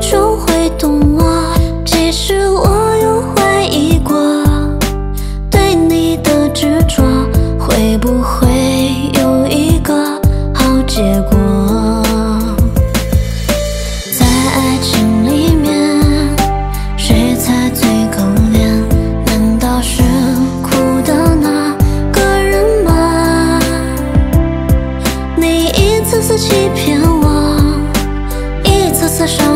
终会懂我其实我有怀疑过对你的执着会不会有一个好结果？在爱情里面谁才最可怜？难道是哭的那个人吗你一次次欺骗我一次次伤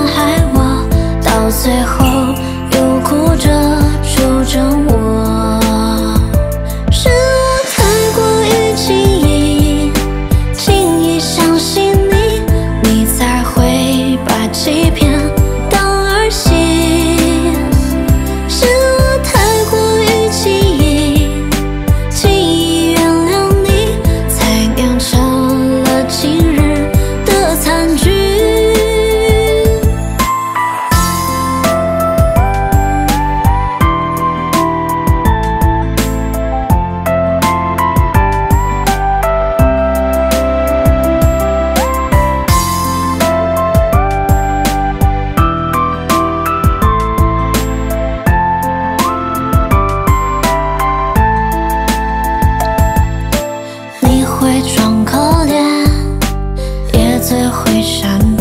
会装可怜，也最会善变。